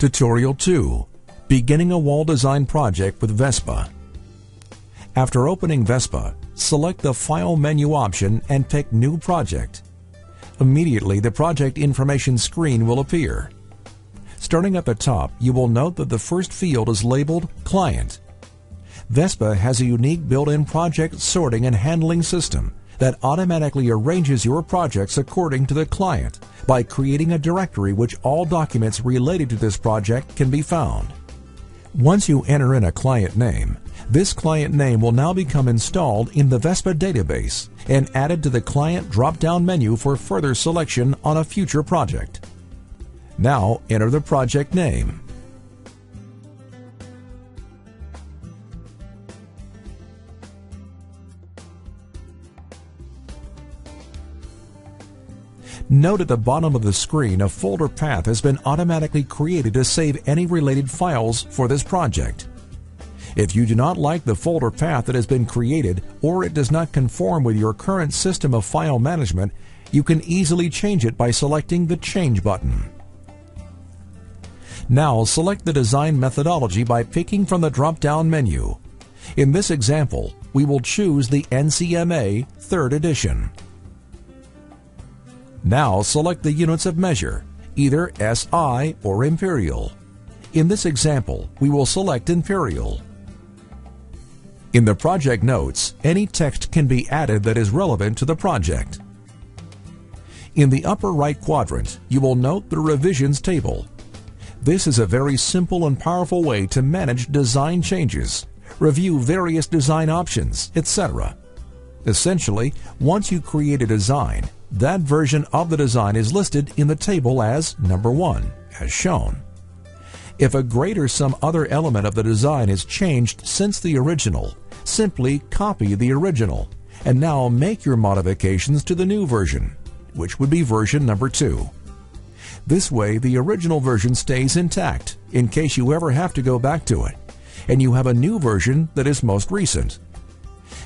Tutorial 2 Beginning a Wall Design Project with Vespa. After opening Vespa, select the File menu option and pick New Project. Immediately, the project information screen will appear. Starting at the top, you will note that the first field is labeled Client. Vespa has a unique built-in project sorting and handling system that automatically arranges your projects according to the client by creating a directory which all documents related to this project can be found. Once you enter in a client name, this client name will now become installed in the Vespa database and added to the client drop-down menu for further selection on a future project. Now enter the project name. Note at the bottom of the screen a folder path has been automatically created to save any related files for this project. If you do not like the folder path that has been created or it does not conform with your current system of file management, you can easily change it by selecting the Change button. Now select the design methodology by picking from the drop-down menu. In this example, we will choose the NCMA 3rd edition. Now select the units of measure, either SI or Imperial. In this example, we will select Imperial. In the project notes, any text can be added that is relevant to the project. In the upper right quadrant, you will note the revisions table. This is a very simple and powerful way to manage design changes, review various design options, etc. Essentially, once you create a design, that version of the design is listed in the table as number 1, as shown. If a grade or some other element of the design is changed since the original, simply copy the original and now make your modifications to the new version, which would be version number 2. This way, the original version stays intact in case you ever have to go back to it, and you have a new version that is most recent.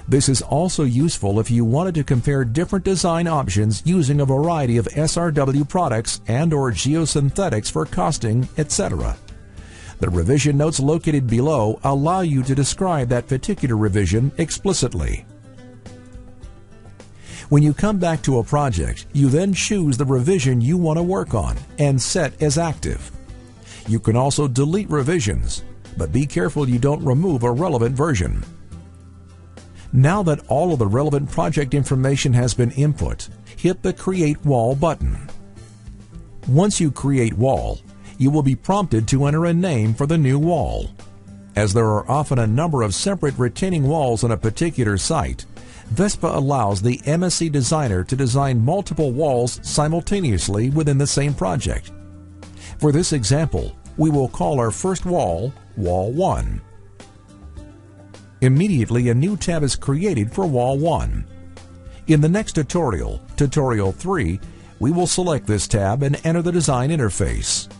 This is also useful if you wanted to compare different design options using a variety of SRW products and or geosynthetics for costing, etc. The revision notes located below allow you to describe that particular revision explicitly. When you come back to a project, you then choose the revision you want to work on and set as active. You can also delete revisions, but be careful you don't remove a relevant version. Now that all of the relevant project information has been input, hit the Create Wall button. Once you create wall, you will be prompted to enter a name for the new wall. As there are often a number of separate retaining walls on a particular site, Vespa allows the MSE designer to design multiple walls simultaneously within the same project. For this example, we will call our first wall Wall 1 Immediately a new tab is created for Wall 1. In the next tutorial, Tutorial 3, we will select this tab and enter the design interface.